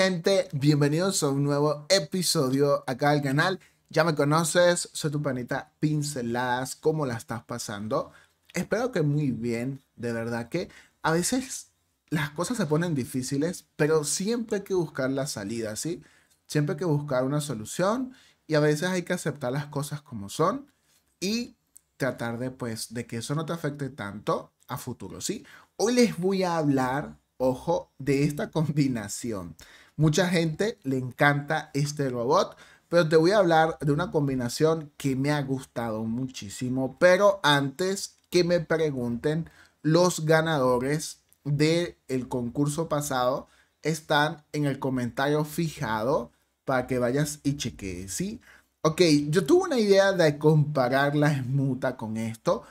Gente, bienvenidos a un nuevo episodio acá al canal. Ya me conoces, soy tu panita Pinceladas, ¿cómo la estás pasando? Espero que muy bien, de verdad que a veces las cosas se ponen difíciles, pero siempre hay que buscar la salida, ¿sí? Siempre hay que buscar una solución y a veces hay que aceptar las cosas como son y tratar de pues de que eso no te afecte tanto a futuro, ¿sí? Hoy les voy a hablar ojo, de esta combinación. Mucha gente le encanta este robot, pero te voy a hablar de una combinación que me ha gustado muchísimo. Pero antes que me pregunten, los ganadores del el concurso pasado están en el comentario fijado para que vayas y cheques, ¿sí? Ok, yo tuve una idea de comparar la esmuta con esto,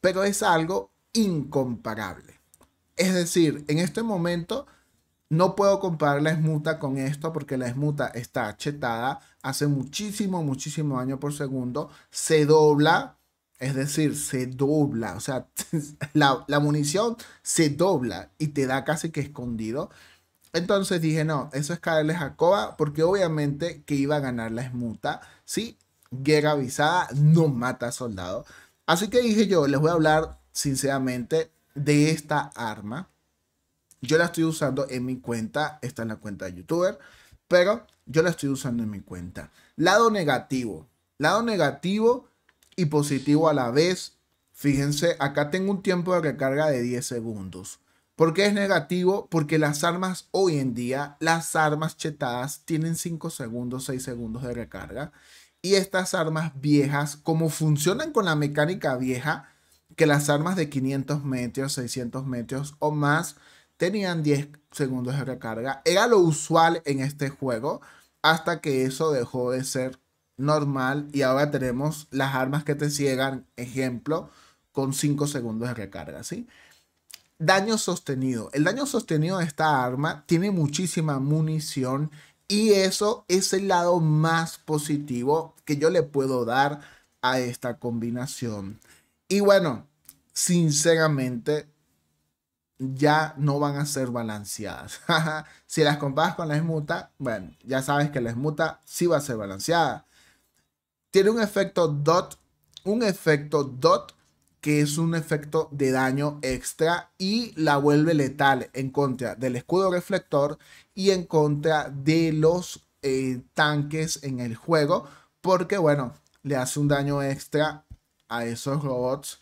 pero es algo incomparable. Es decir, en este momento no puedo comparar la esmuta con esto porque la esmuta está chetada hace muchísimo, muchísimo años por segundo. Se dobla, es decir, se dobla. O sea, la, la munición se dobla y te da casi que escondido. Entonces dije, no, eso es caerle Jacoba porque obviamente que iba a ganar la esmuta. Sí, guerra avisada no mata a soldado. Así que dije yo, les voy a hablar sinceramente de esta arma. Yo la estoy usando en mi cuenta. Esta es la cuenta de youtuber. Pero yo la estoy usando en mi cuenta. Lado negativo. Lado negativo y positivo a la vez. Fíjense, acá tengo un tiempo de recarga de 10 segundos. ¿Por qué es negativo? Porque las armas hoy en día, las armas chetadas tienen 5 segundos, 6 segundos de recarga. Y estas armas viejas, como funcionan con la mecánica vieja, que las armas de 500 metros, 600 metros o más tenían 10 segundos de recarga. Era lo usual en este juego hasta que eso dejó de ser normal y ahora tenemos las armas que te ciegan, ejemplo, con 5 segundos de recarga, ¿sí? Daño sostenido. El daño sostenido de esta arma tiene muchísima munición y eso es el lado más positivo que yo le puedo dar a esta combinación. Y bueno, sinceramente, ya no van a ser balanceadas. si las comparas con la esmuta, bueno, ya sabes que la esmuta sí va a ser balanceada. Tiene un efecto dot, un efecto dot que es un efecto de daño extra y la vuelve letal en contra del escudo reflector y en contra de los eh, tanques en el juego porque bueno, le hace un daño extra a esos robots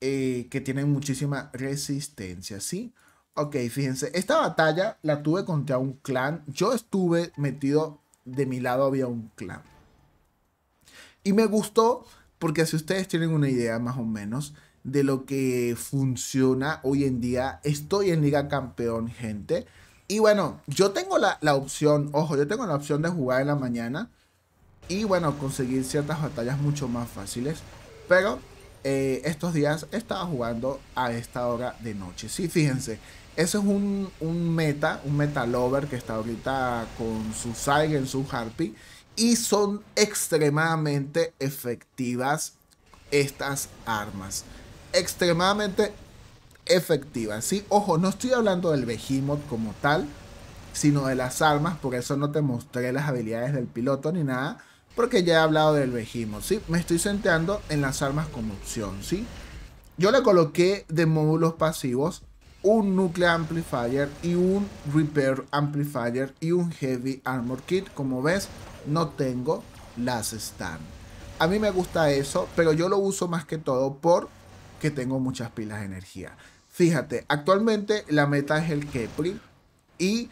eh, que tienen muchísima resistencia, ¿sí? Ok, fíjense, esta batalla la tuve contra un clan. Yo estuve metido, de mi lado había un clan. Y me gustó porque si ustedes tienen una idea más o menos de lo que funciona hoy en día, estoy en Liga Campeón, gente. Y bueno, yo tengo la, la opción, ojo, yo tengo la opción de jugar en la mañana y bueno, conseguir ciertas batallas mucho más fáciles. Pero eh, estos días estaba jugando a esta hora de noche. Sí, fíjense, ese es un, meta, un meta lover que está ahorita con su en su Harpy. Y son extremadamente efectivas estas armas. Extremadamente efectivas. Sí, ojo, no estoy hablando del Behemoth como tal, sino de las armas. Por eso no te mostré las habilidades del piloto ni nada porque ya he hablado del Behemoth, ¿sí? Me estoy centrando en las armas como opción, ¿sí? Yo le coloqué de módulos pasivos un Nuclear Amplifier y un Repair Amplifier y un Heavy Armor Kit. Como ves, no tengo las stand. A mí me gusta eso, pero yo lo uso más que todo porque tengo muchas pilas de energía. Fíjate, actualmente la meta es el Kepri y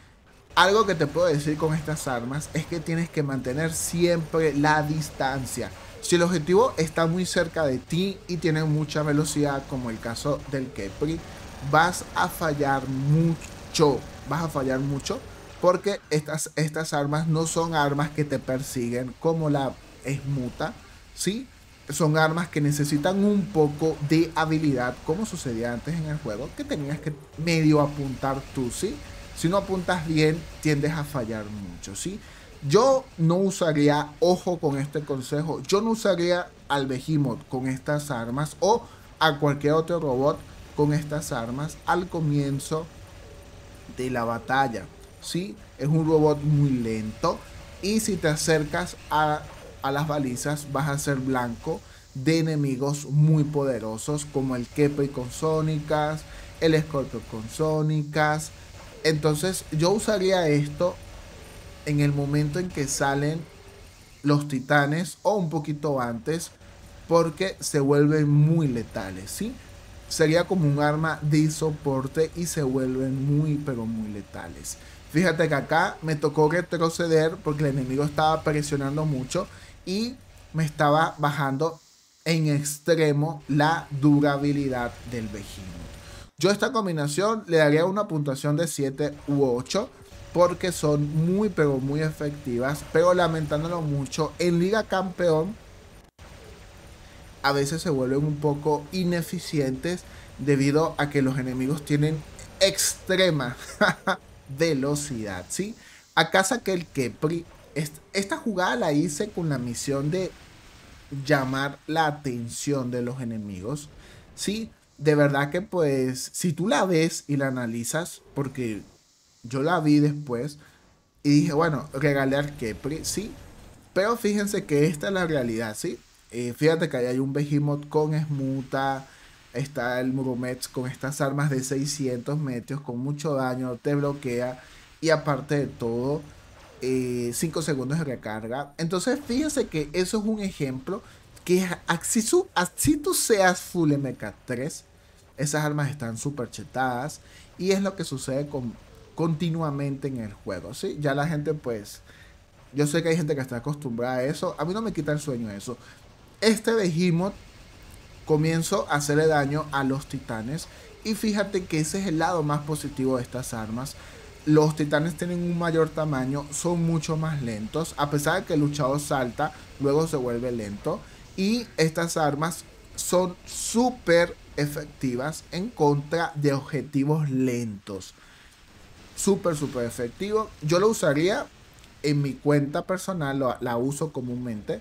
algo que te puedo decir con estas armas es que tienes que mantener siempre la distancia. Si el objetivo está muy cerca de ti y tiene mucha velocidad, como el caso del Kepri, vas a fallar mucho. Vas a fallar mucho porque estas, estas armas no son armas que te persiguen como la Esmuta, ¿sí? Son armas que necesitan un poco de habilidad, como sucedía antes en el juego, que tenías que medio apuntar tú, ¿sí? Si no apuntas bien, tiendes a fallar mucho, ¿sí? Yo no usaría, ojo con este consejo, yo no usaría al Behemoth con estas armas o a cualquier otro robot con estas armas al comienzo de la batalla. ¿sí? Es un robot muy lento. Y si te acercas a, a las balizas, vas a ser blanco de enemigos muy poderosos como el Kepri con sónicas, el Scorpio con sónicas. Entonces yo usaría esto en el momento en que salen los titanes o un poquito antes porque se vuelven muy letales, ¿sí? Sería como un arma de soporte y se vuelven muy pero muy letales. Fíjate que acá me tocó retroceder porque el enemigo estaba presionando mucho y me estaba bajando en extremo la durabilidad del Behemoth. Yo a esta combinación le daría una puntuación de 7 u 8 porque son muy pero muy efectivas, pero lamentándolo mucho, en Liga Campeón a veces se vuelven un poco ineficientes debido a que los enemigos tienen extrema velocidad, ¿sí? Acá saqué el Kepri. Esta jugada la hice con la misión de llamar la atención de los enemigos, ¿sí? De verdad que pues, si tú la ves y la analizas, porque yo la vi después y dije, bueno, regalé al Kepri, sí. Pero fíjense que esta es la realidad, ¿sí? Eh, fíjate que ahí hay un Behemoth con Esmuta, está el Muromets con estas armas de 600 metros con mucho daño, te bloquea y aparte de todo, 5 eh, segundos de recarga. Entonces fíjense que eso es un ejemplo que así, así tú seas Full MK3, esas armas están súper chetadas y es lo que sucede con, continuamente en el juego. ¿sí? Ya la gente pues... Yo sé que hay gente que está acostumbrada a eso. A mí no me quita el sueño eso. Este Behemoth comienzo a hacerle daño a los titanes. Y fíjate que ese es el lado más positivo de estas armas. Los titanes tienen un mayor tamaño, son mucho más lentos. A pesar de que el luchador salta, luego se vuelve lento. Y estas armas son súper efectivas en contra de objetivos lentos. Súper, súper efectivo. Yo lo usaría en mi cuenta personal, la uso comúnmente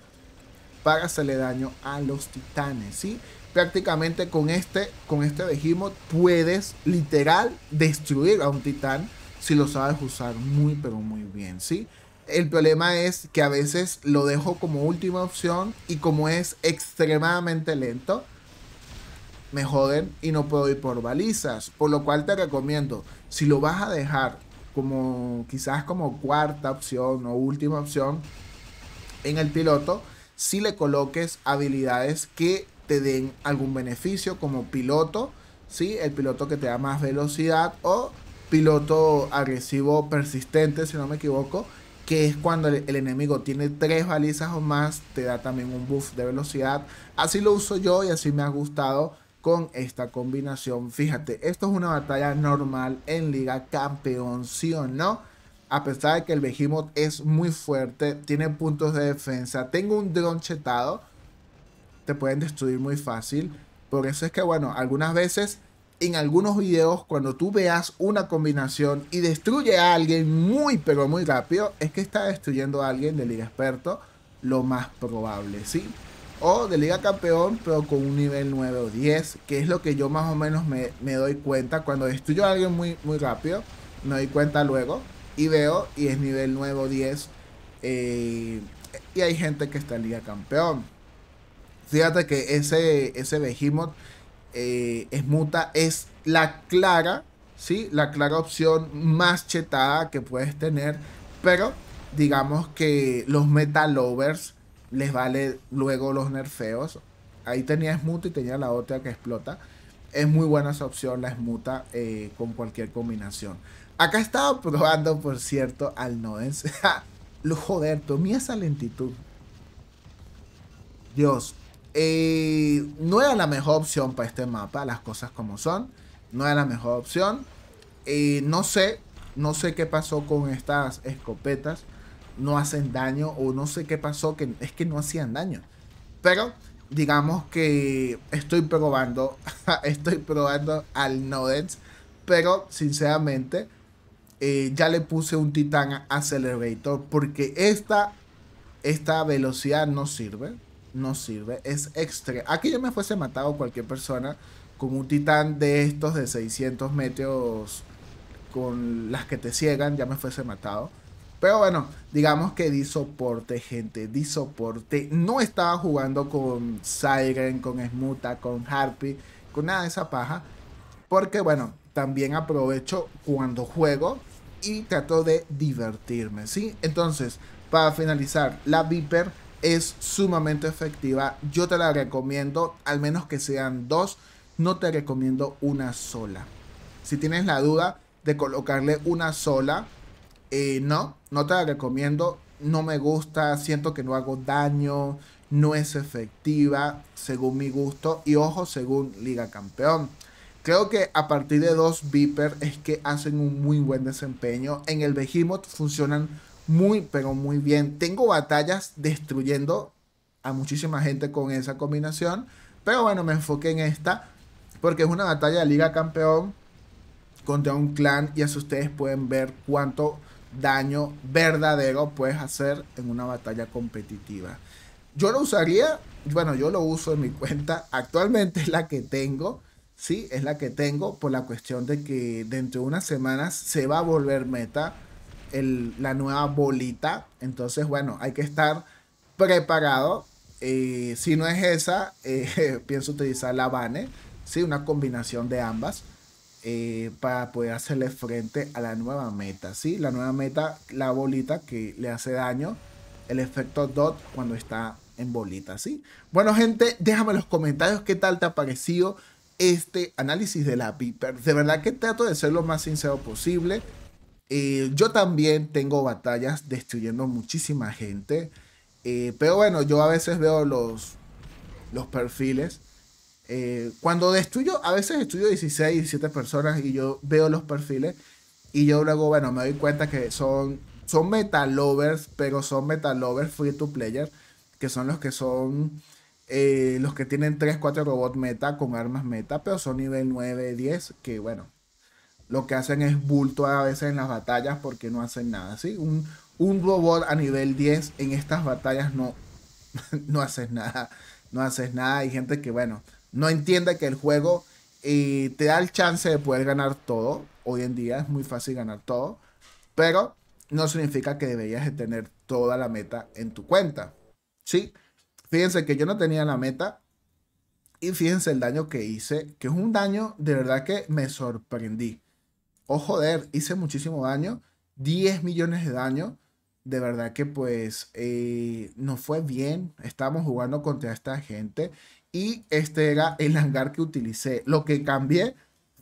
para hacerle daño a los titanes, ¿sí? Prácticamente con este, con este Behemoth puedes literal destruir a un titán si lo sabes usar muy pero muy bien, ¿sí? El problema es que a veces lo dejo como última opción y como es extremadamente lento, me joden y no puedo ir por balizas. Por lo cual te recomiendo, si lo vas a dejar como quizás como cuarta opción o última opción en el piloto, si le coloques habilidades que te den algún beneficio como piloto, ¿sí? el piloto que te da más velocidad o piloto agresivo persistente, si no me equivoco, que es cuando el, enemigo tiene tres balizas o más, te da también un buff de velocidad. Así lo uso yo y así me ha gustado con esta combinación. Fíjate, esto es una batalla normal en Liga Campeón, ¿sí o no? a pesar de que el Behemoth es muy fuerte, tiene puntos de defensa, tengo un dron chetado, te pueden destruir muy fácil. Por eso es que, bueno, algunas veces en algunos videos, cuando tú veas una combinación y destruye a alguien muy, pero muy rápido, es que está destruyendo a alguien de Liga Experto, lo más probable, ¿sí? O de Liga Campeón, pero con un nivel 9 o 10, que es lo que yo más o menos me, me doy cuenta. Cuando destruyo a alguien muy, muy rápido, me doy cuenta luego y veo y es nivel nuevo 10 eh, y hay gente que está en Liga Campeón. Fíjate que ese, ese Behemoth eh, es muta, es la clara, ¿sí? La clara opción más chetada que puedes tener. Pero digamos que los Metal Lovers les vale luego los nerfeos. Ahí tenía Smuta y tenía la otra que explota. Es muy buena esa opción, la Smuta, eh, con cualquier combinación. Acá estaba probando, por cierto, al Noens. Joder, tomé esa lentitud. Dios. Eh, no era la mejor opción para este mapa, las cosas como son. No era la mejor opción. Eh, no sé, no sé qué pasó con estas escopetas. No hacen daño o no sé qué pasó, que es que no hacían daño. Pero digamos que estoy probando, estoy probando al Nodens. Pero sinceramente eh, ya le puse un Titan Accelerator porque esta, esta velocidad no sirve. No sirve. Es extra. Aquí yo me fuese matado cualquier persona con un Titán de estos de 600 metros con las que te ciegan, ya me fuese matado. Pero bueno, digamos que di soporte, gente, di soporte. No estaba jugando con Siren, con Smuta, con Harpy, con nada de esa paja. Porque bueno, también aprovecho cuando juego y trato de divertirme, ¿sí? Entonces, para finalizar, la Viper es sumamente efectiva. Yo te la recomiendo, al menos que sean dos. No te recomiendo una sola. Si tienes la duda de colocarle una sola, eh, no, no te la recomiendo. No me gusta, siento que no hago daño, no es efectiva según mi gusto y ojo según Liga Campeón. Creo que a partir de dos Viper es que hacen un muy buen desempeño. En el Behemoth funcionan muy, pero muy bien. Tengo batallas destruyendo a muchísima gente con esa combinación. Pero bueno, me enfoqué en esta. Porque es una batalla de Liga Campeón contra un clan. Y así ustedes pueden ver cuánto daño verdadero puedes hacer en una batalla competitiva. Yo lo usaría, bueno, yo lo uso en mi cuenta. Actualmente es la que tengo. Sí, es la que tengo por la cuestión de que dentro de unas semanas se va a volver meta la nueva bolita. Entonces, bueno, hay que estar preparado. Eh, si no es esa, eh, pienso utilizar la Bane, ¿sí? una combinación de ambas. Eh, para poder hacerle frente a la nueva meta, ¿sí? La nueva meta, la bolita que le hace daño, el efecto dot cuando está en bolita, ¿sí? Bueno, gente, déjame en los comentarios qué tal te ha parecido este análisis de la Viper. De verdad que trato de ser lo más sincero posible. Eh, yo también tengo batallas destruyendo muchísima gente. Eh, pero bueno, yo a veces veo los, los perfiles. Eh, cuando destruyo, a veces estudio 16, 17 personas y yo veo los perfiles. Y yo luego, bueno, me doy cuenta que son, son metal lovers, pero son metal lovers free to player. Que son los que son los que tienen 3, 4 robots meta con armas meta, pero son nivel 9, 10. Que bueno, lo que hacen es bulto a veces en las batallas porque no hacen nada, ¿sí? Un, un robot a nivel 10 en estas batallas no, no haces nada, no haces nada. Hay gente que, bueno, no entiende que el juego te da el chance de poder ganar todo. Hoy en día es muy fácil ganar todo, pero no significa que deberías de tener toda la meta en tu cuenta, ¿sí? Fíjense que yo no tenía la meta y fíjense el daño que hice, que es un daño de verdad que me sorprendí oh joder, hice muchísimo daño, 10 millones de daño. De verdad que pues eh, no fue bien. Estábamos jugando contra esta gente. Y este era el hangar que utilicé. Lo que cambié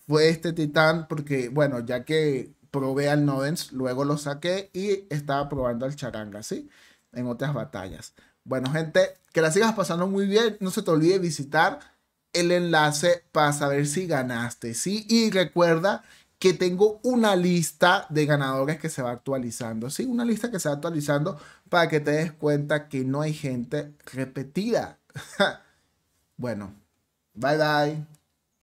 fue este titán porque, bueno, ya que probé al Nodens, luego lo saqué y estaba probando al charanga, ¿sí? En otras batallas. Bueno, gente, que la sigas pasando muy bien. No se te olvide visitar el enlace para saber si ganaste, ¿sí? Y recuerda que tengo una lista de ganadores que se va actualizando. Sí, una lista que se va actualizando para que te des cuenta que no hay gente repetida. bueno, bye bye.